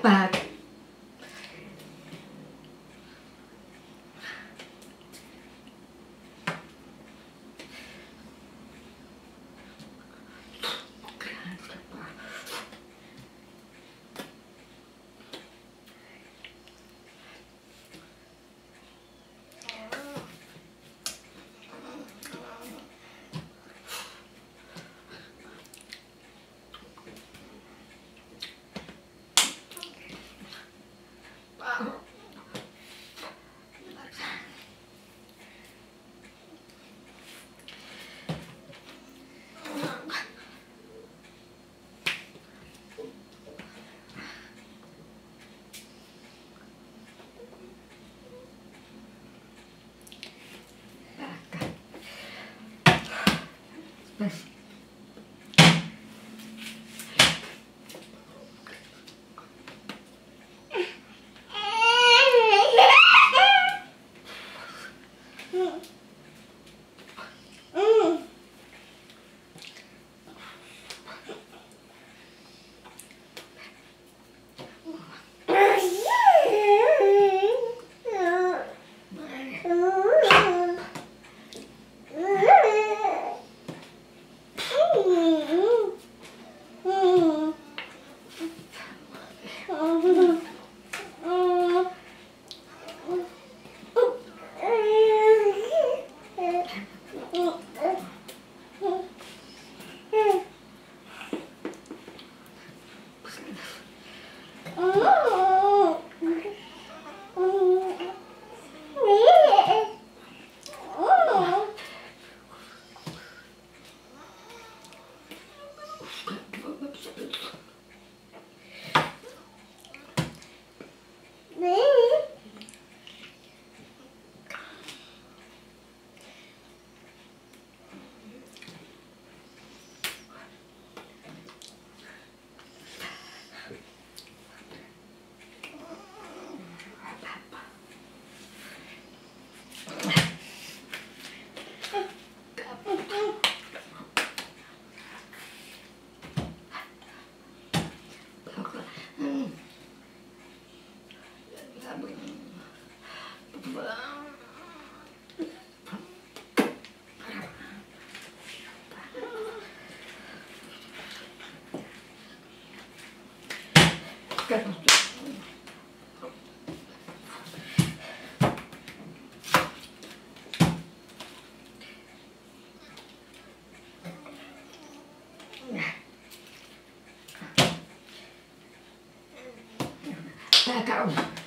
para Checa.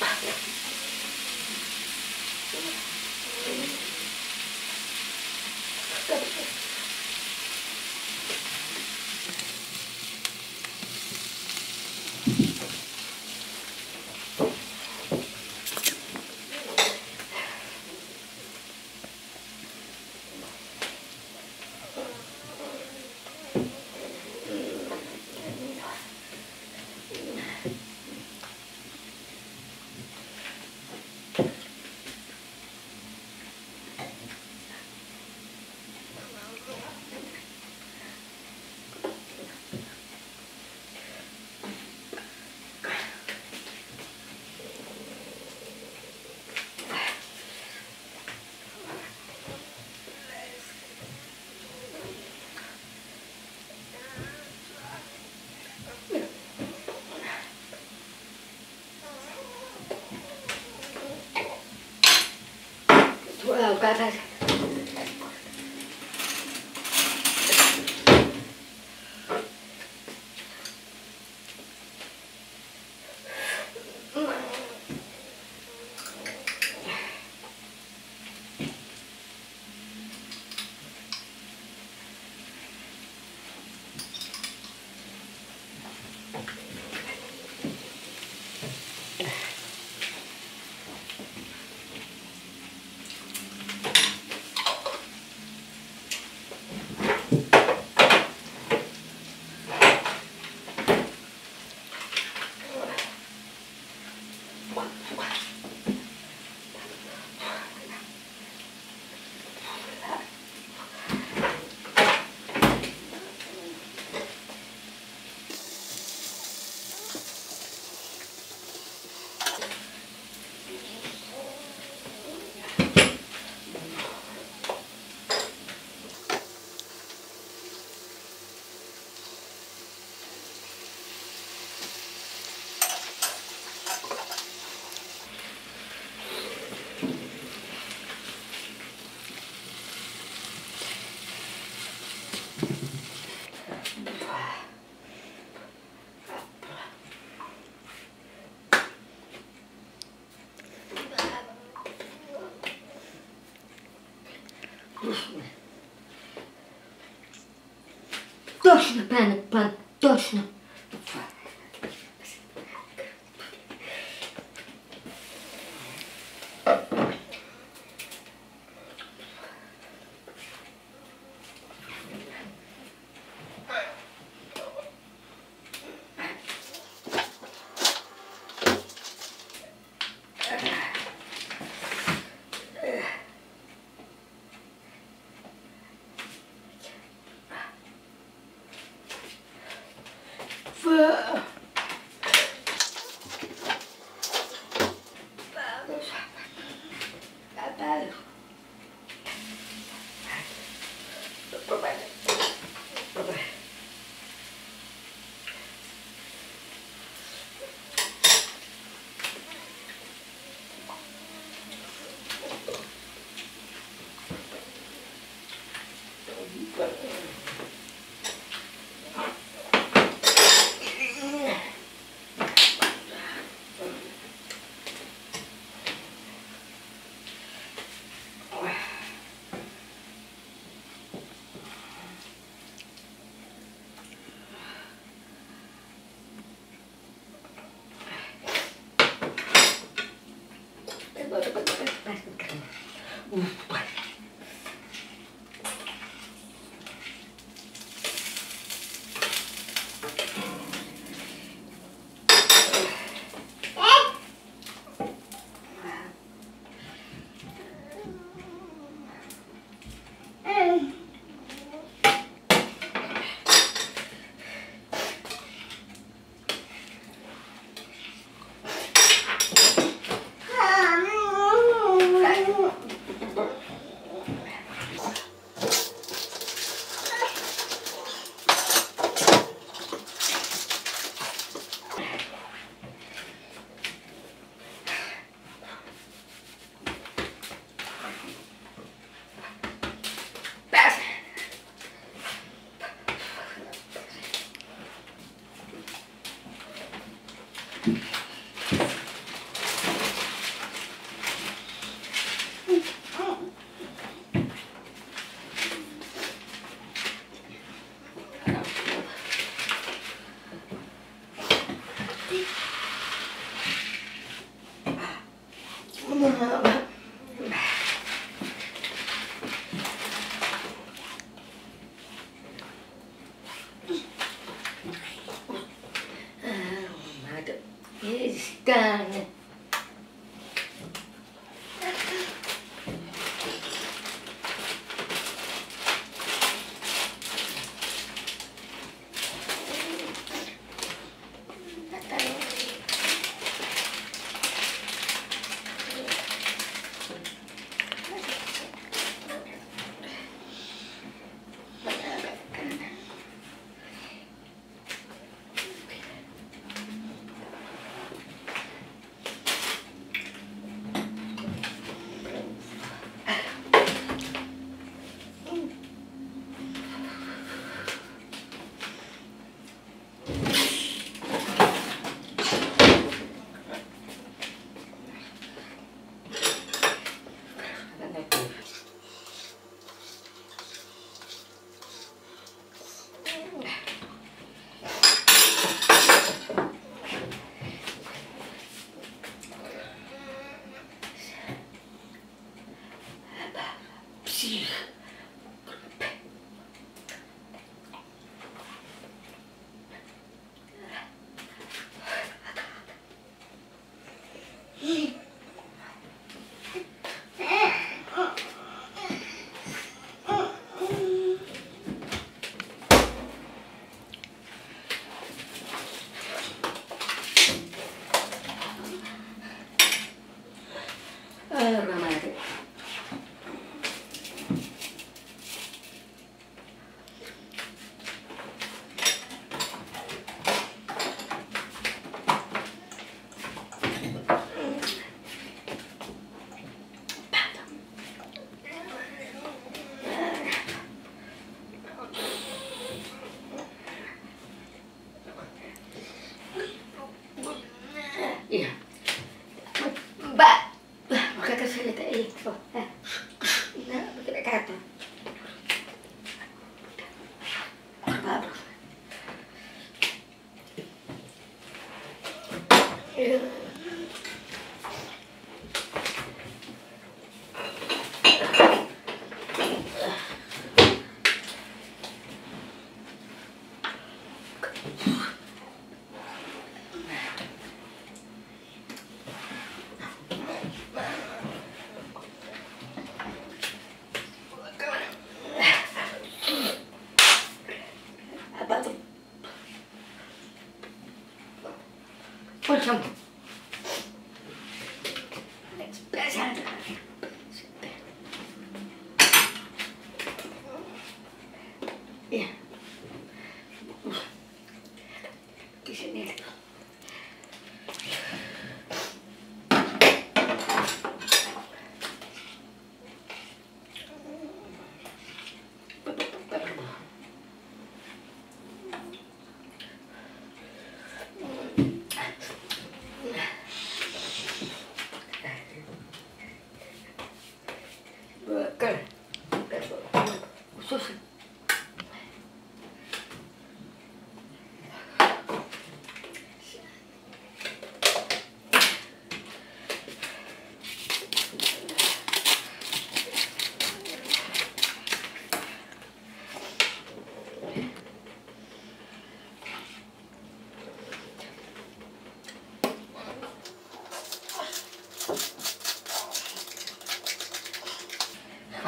あっなるほど。拜拜。Точно, пане, пан, точно.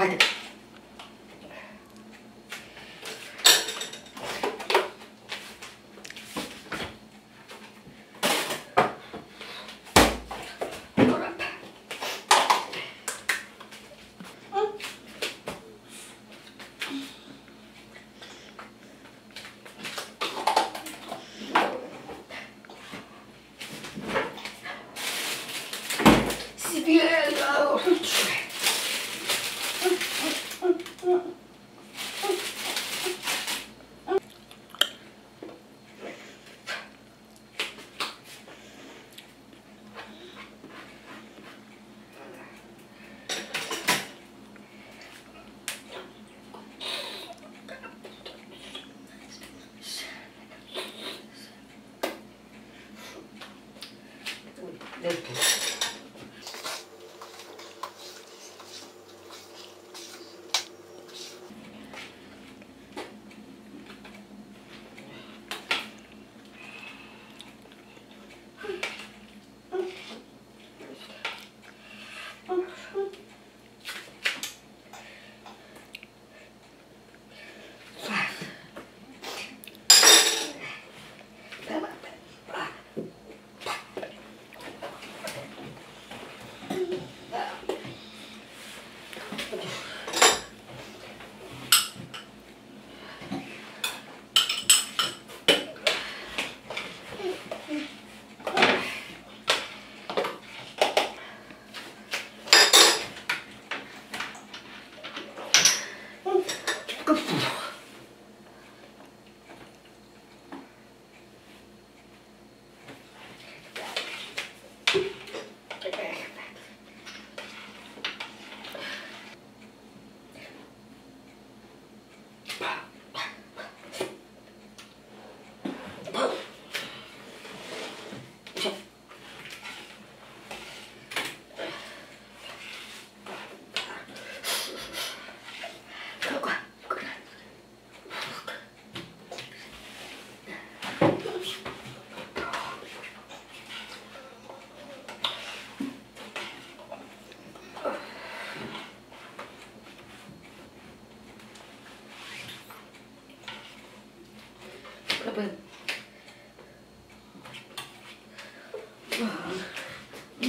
I, Thank you.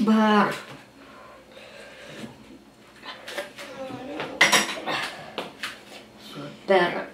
Sebentar. Sudah.